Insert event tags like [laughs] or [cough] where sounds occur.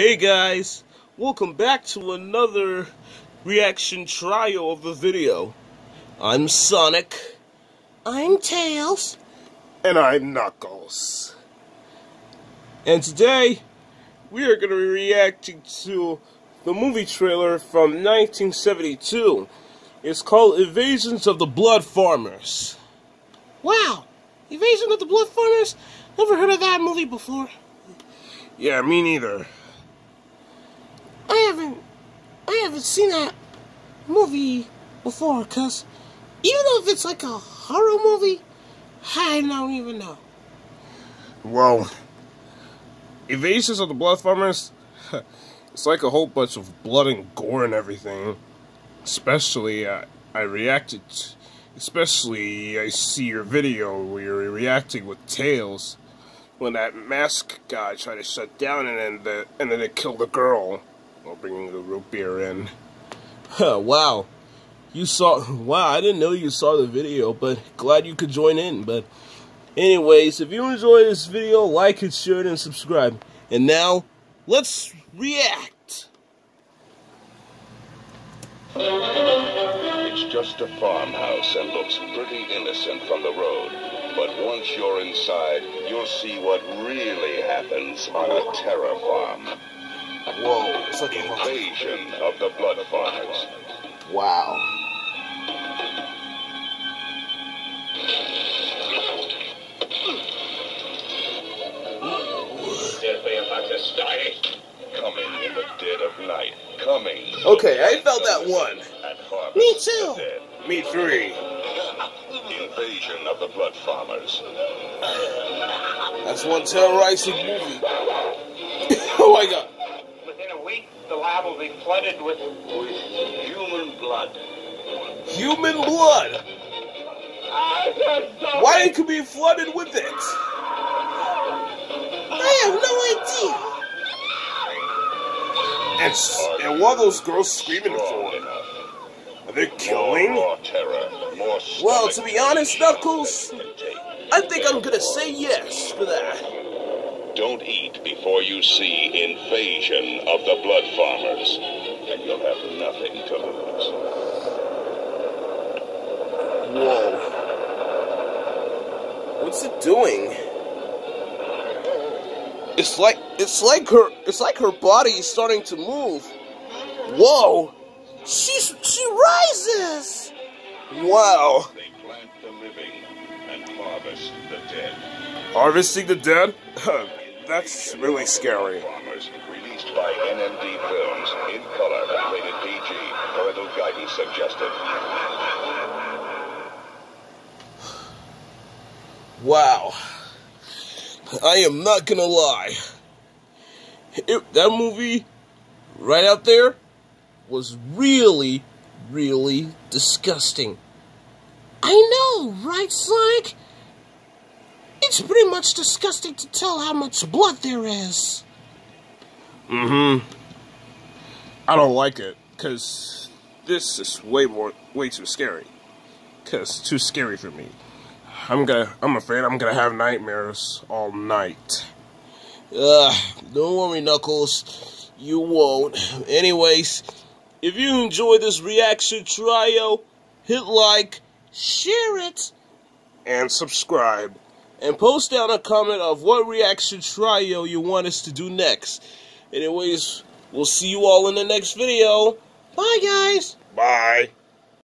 Hey guys, welcome back to another reaction trial of the video. I'm Sonic. I'm Tails. And I'm Knuckles. And today, we are going to be reacting to the movie trailer from 1972. It's called Invasions of the Blood Farmers. Wow, Invasion of the Blood Farmers? Never heard of that movie before. Yeah, me neither. I haven't, I haven't seen that movie before, cause even though if it's like a horror movie, I don't even know. Well, Evasions of the Blood Farmers, [laughs] it's like a whole bunch of blood and gore and everything. Especially, uh, I reacted, especially I see your video where you're reacting with Tails when that mask guy tried to shut down and then the, and then it killed the girl while bringing the root beer in. wow. You saw, [laughs] wow, I didn't know you saw the video, but glad you could join in. But anyways, if you enjoyed this video, like it, share it, and subscribe. And now, let's react. It's just a farmhouse and looks pretty innocent from the road. But once you're inside, you'll see what really happens on a terror farm. Whoa, it's like Invasion of the Blood Farmers. Wow. Coming in the dead of night. Coming. Okay, I felt that one. Me too. Me three. Invasion of the Blood Farmers. That's one terrorizing movie. [laughs] oh my god. Within a week, the lab will be flooded with Human blood. Human blood. Why it could be flooded with it? I have no idea. And, s- and what are those girls screaming for? enough. Are they killing? More terror. More Well, to be honest, ache Knuckles, than can take. I think I'm gonna say yes for that. Don't eat before you see Invasion of the Blood Farmers, and you'll have nothing to lose. Whoa. What's it doing? It's like it's like her it's like her body is starting to move. Whoa. She's she rises. Wow. They plant the living and harvest the dead. Harvesting the dead? [laughs] That's really scary. Farmers, released by NMD Films in color, rated PG. Parental guidance suggested. Wow. I am not gonna lie. It, that movie, right out there, was really, really disgusting. I know, right, Sonic? It's pretty much disgusting to tell how much blood there is. Mm hmm. I don't like it, because this is way more, way too scary. Because too scary for me. I'm gonna, I'm afraid I'm gonna have nightmares all night. Ugh, don't worry, Knuckles. You won't. Anyways, if you enjoyed this reaction trio, hit like, Share it. and subscribe. And post down a comment of what reaction trio you want us to do next. Anyways, we'll see you all in the next video. Bye, guys. Bye.